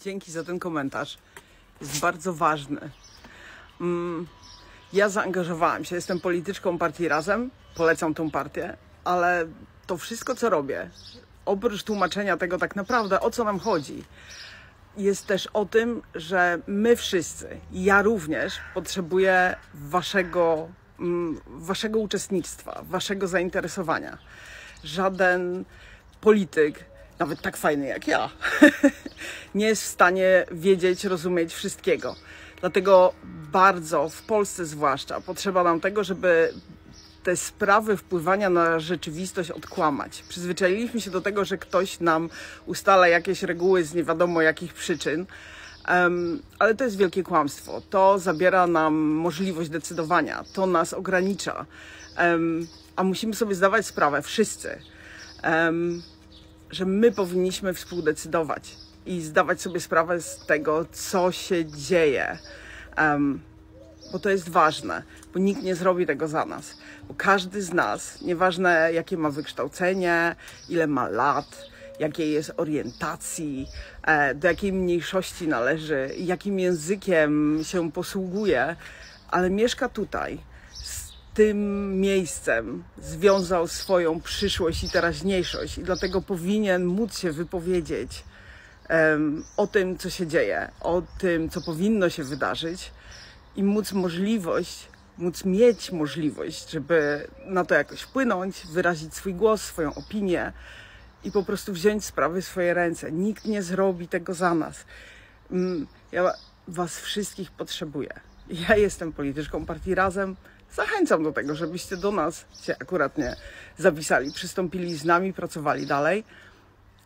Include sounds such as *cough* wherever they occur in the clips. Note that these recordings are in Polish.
Dzięki za ten komentarz. Jest bardzo ważny. Mm, ja zaangażowałam się, jestem polityczką partii Razem, polecam tą partię, ale to wszystko, co robię, oprócz tłumaczenia tego tak naprawdę, o co nam chodzi, jest też o tym, że my wszyscy, ja również, potrzebuję waszego, mm, waszego uczestnictwa, waszego zainteresowania. Żaden polityk, nawet tak fajny jak ja, *laughs* nie jest w stanie wiedzieć, rozumieć wszystkiego. Dlatego bardzo, w Polsce zwłaszcza, potrzeba nam tego, żeby te sprawy wpływania na rzeczywistość odkłamać. Przyzwyczailiśmy się do tego, że ktoś nam ustala jakieś reguły z nie wiadomo jakich przyczyn, um, ale to jest wielkie kłamstwo. To zabiera nam możliwość decydowania, to nas ogranicza, um, a musimy sobie zdawać sprawę, wszyscy, um, że my powinniśmy współdecydować i zdawać sobie sprawę z tego, co się dzieje. Um, bo to jest ważne, bo nikt nie zrobi tego za nas. Bo każdy z nas, nieważne jakie ma wykształcenie, ile ma lat, jakiej jest orientacji, e, do jakiej mniejszości należy, jakim językiem się posługuje, ale mieszka tutaj, tym miejscem związał swoją przyszłość i teraźniejszość i dlatego powinien móc się wypowiedzieć um, o tym, co się dzieje, o tym, co powinno się wydarzyć i móc możliwość, móc mieć możliwość, żeby na to jakoś wpłynąć, wyrazić swój głos, swoją opinię i po prostu wziąć sprawy w swoje ręce. Nikt nie zrobi tego za nas. Mm, ja Was wszystkich potrzebuję. Ja jestem polityczką partii Razem. Zachęcam do tego, żebyście do nas się akurat nie zapisali, przystąpili z nami, pracowali dalej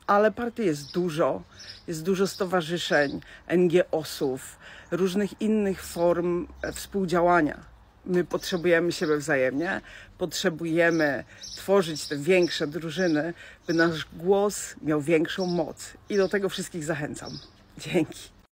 ale partii jest dużo, jest dużo stowarzyszeń, NGO-sów, różnych innych form e, współdziałania. My potrzebujemy siebie wzajemnie, potrzebujemy tworzyć te większe drużyny, by nasz głos miał większą moc. I do tego wszystkich zachęcam. Dzięki.